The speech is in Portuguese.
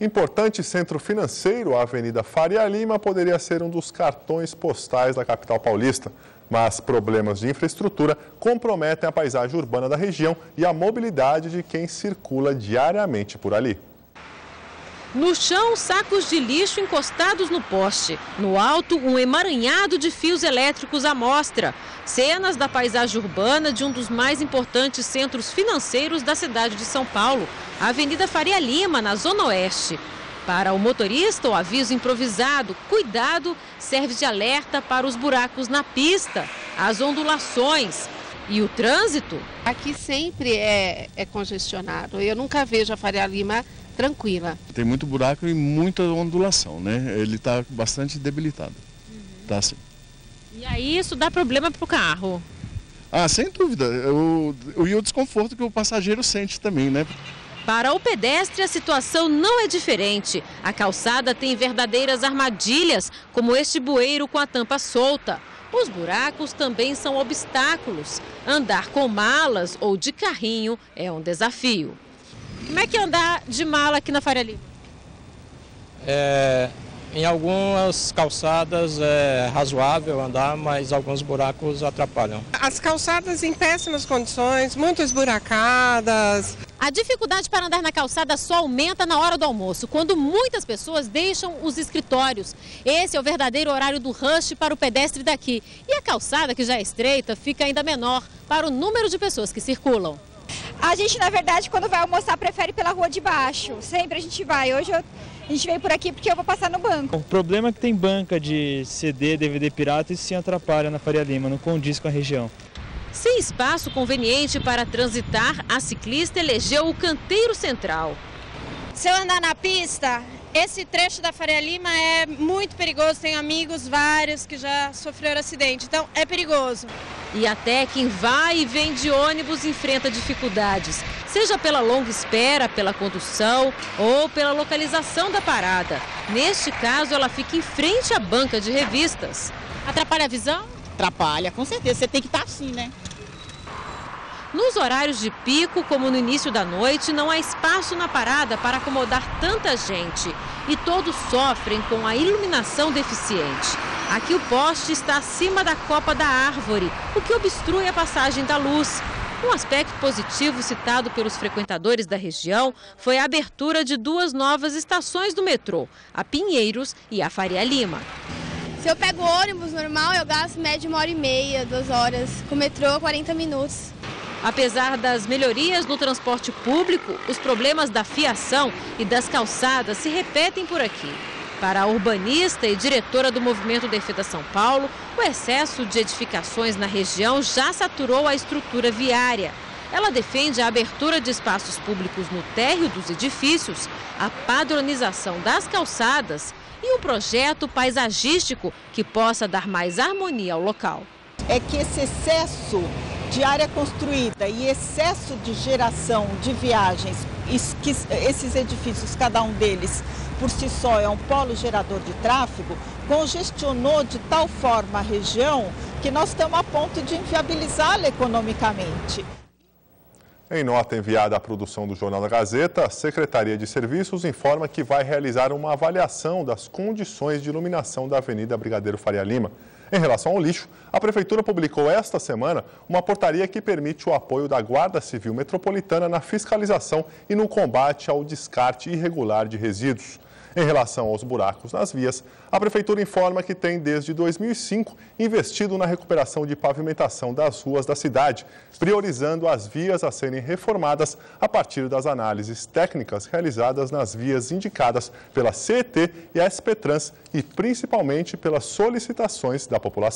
Importante centro financeiro, a Avenida Faria Lima poderia ser um dos cartões postais da capital paulista. Mas problemas de infraestrutura comprometem a paisagem urbana da região e a mobilidade de quem circula diariamente por ali. No chão, sacos de lixo encostados no poste. No alto, um emaranhado de fios elétricos à mostra. Cenas da paisagem urbana de um dos mais importantes centros financeiros da cidade de São Paulo, a Avenida Faria Lima, na Zona Oeste. Para o motorista, o aviso improvisado, cuidado, serve de alerta para os buracos na pista, as ondulações. E o trânsito? Aqui sempre é, é congestionado. Eu nunca vejo a Faria Lima tranquila. Tem muito buraco e muita ondulação, né? Ele está bastante debilitado. Uhum. Tá sim. E aí isso dá problema para o carro? Ah, sem dúvida. E o desconforto que o passageiro sente também, né? Para o pedestre, a situação não é diferente. A calçada tem verdadeiras armadilhas, como este bueiro com a tampa solta. Os buracos também são obstáculos. Andar com malas ou de carrinho é um desafio. Como é que é andar de mala aqui na Faria Lima? É, em algumas calçadas é razoável andar, mas alguns buracos atrapalham. As calçadas em péssimas condições, muito esburacadas. A dificuldade para andar na calçada só aumenta na hora do almoço, quando muitas pessoas deixam os escritórios. Esse é o verdadeiro horário do rush para o pedestre daqui. E a calçada, que já é estreita, fica ainda menor para o número de pessoas que circulam. A gente, na verdade, quando vai almoçar, prefere pela rua de baixo. Sempre a gente vai. Hoje eu, a gente veio por aqui porque eu vou passar no banco. O problema é que tem banca de CD, DVD pirata e isso sim atrapalha na Faria Lima, não condiz com a região. Sem espaço conveniente para transitar, a ciclista elegeu o canteiro central. Se eu andar na pista, esse trecho da Faria Lima é muito perigoso. Tenho amigos vários que já sofreram acidente, então é perigoso. E até quem vai e vem de ônibus enfrenta dificuldades, seja pela longa espera, pela condução ou pela localização da parada. Neste caso, ela fica em frente à banca de revistas. Atrapalha a visão? Atrapalha, com certeza. Você tem que estar assim, né? Nos horários de pico, como no início da noite, não há espaço na parada para acomodar tanta gente. E todos sofrem com a iluminação deficiente. Aqui o poste está acima da copa da árvore, o que obstrui a passagem da luz. Um aspecto positivo citado pelos frequentadores da região foi a abertura de duas novas estações do metrô, a Pinheiros e a Faria Lima. Se eu pego ônibus normal, eu gasto média uma hora e meia, duas horas. Com o metrô, 40 minutos. Apesar das melhorias no transporte público, os problemas da fiação e das calçadas se repetem por aqui. Para a urbanista e diretora do Movimento Defesa São Paulo, o excesso de edificações na região já saturou a estrutura viária. Ela defende a abertura de espaços públicos no térreo dos edifícios, a padronização das calçadas e um projeto paisagístico que possa dar mais harmonia ao local. É que esse excesso de área construída e excesso de geração de viagens, esses edifícios, cada um deles por si só é um polo gerador de tráfego, congestionou de tal forma a região que nós estamos a ponto de inviabilizá-la economicamente. Em nota enviada à produção do Jornal da Gazeta, a Secretaria de Serviços informa que vai realizar uma avaliação das condições de iluminação da Avenida Brigadeiro Faria Lima. Em relação ao lixo, a Prefeitura publicou esta semana uma portaria que permite o apoio da Guarda Civil Metropolitana na fiscalização e no combate ao descarte irregular de resíduos. Em relação aos buracos nas vias, a Prefeitura informa que tem, desde 2005, investido na recuperação de pavimentação das ruas da cidade, priorizando as vias a serem reformadas a partir das análises técnicas realizadas nas vias indicadas pela CET e a SP Trans e principalmente pelas solicitações da população.